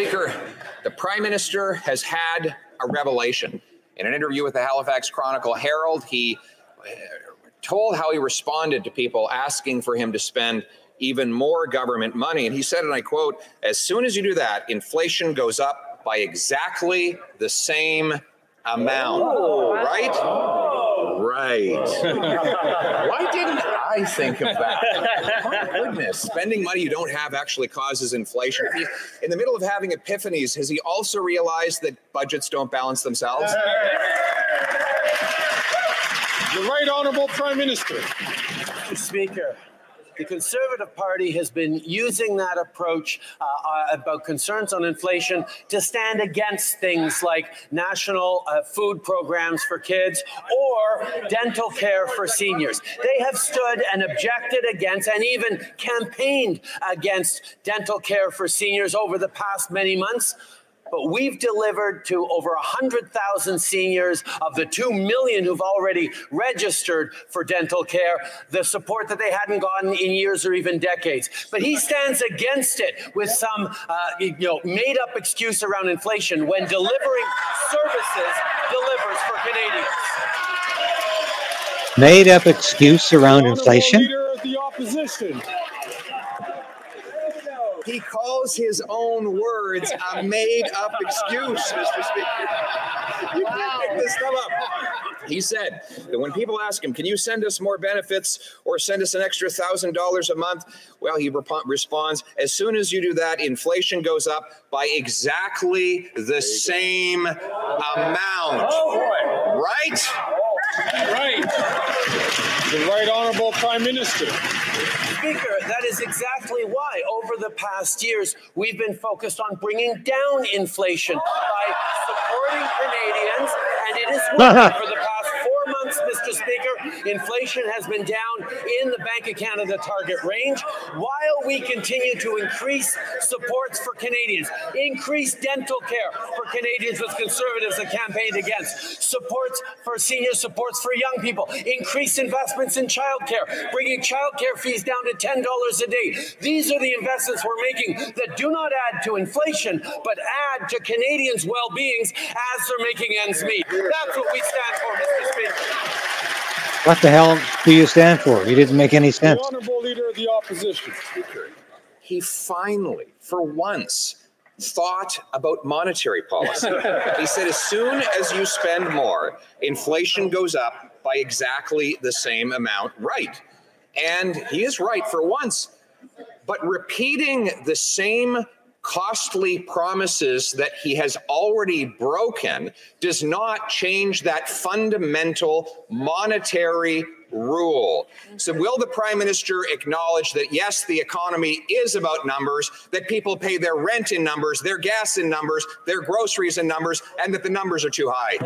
Speaker, the Prime Minister has had a revelation. In an interview with the Halifax Chronicle Herald, he uh, told how he responded to people asking for him to spend even more government money. And he said, and I quote, as soon as you do that, inflation goes up by exactly the same amount. Oh, right? Oh. Right. Why didn't I think of that? My goodness. Spending money you don't have actually causes inflation. In the middle of having epiphanies, has he also realized that budgets don't balance themselves? The Right Honourable Prime Minister. Mr. Speaker, the Conservative Party has been using that approach uh, uh, about concerns on inflation to stand against things like national uh, food programs for kids or dental care for seniors. They have stood and objected against and even campaigned against dental care for seniors over the past many months but we've delivered to over 100,000 seniors of the 2 million who've already registered for dental care the support that they hadn't gotten in years or even decades. But he stands against it with some uh, you know, made up excuse around inflation when delivering services delivers for Canadians. Made up excuse around inflation? Leader of the opposition. He calls his own words a made up excuse, Mr. Speaker. You can't make this stuff up. He said that when people ask him, Can you send us more benefits or send us an extra $1,000 a month? Well, he rep- responds, As soon as you do that, inflation goes up by exactly the same amount. Oh, right? Right. The Right Honourable Prime Minister. Speaker, that is exactly why over the past years we've been focused on bringing down inflation by supporting Canadians, and it is working for the past four months, Mr. Speaker. Inflation has been down in the Bank of Canada target range while we continue to increase supports for Canadians, increase dental care for Canadians with Conservatives that campaigned against, supports for senior supports for young people, increased investments in childcare, bringing childcare fees down to $10 a day. These are the investments we're making that do not add to inflation, but add to Canadians' well beings as they're making ends meet. That's what we stand for, Mr. Speaker. What the hell do you stand for? You didn't make any The sense. Honourable Leader of the opposition. he finally, for once, thought about monetary policy. he said, as soon as you spend more, inflation goes up by exactly the same amount. Right. And he is right for once. But repeating the same costly promises that he has already broken does not change that fundamental monetary rule. So, will the prime minister acknowledge that yes, the economy is about numbers, that people pay their rent in numbers, their gas in numbers, their groceries in numbers, and that the numbers are too high?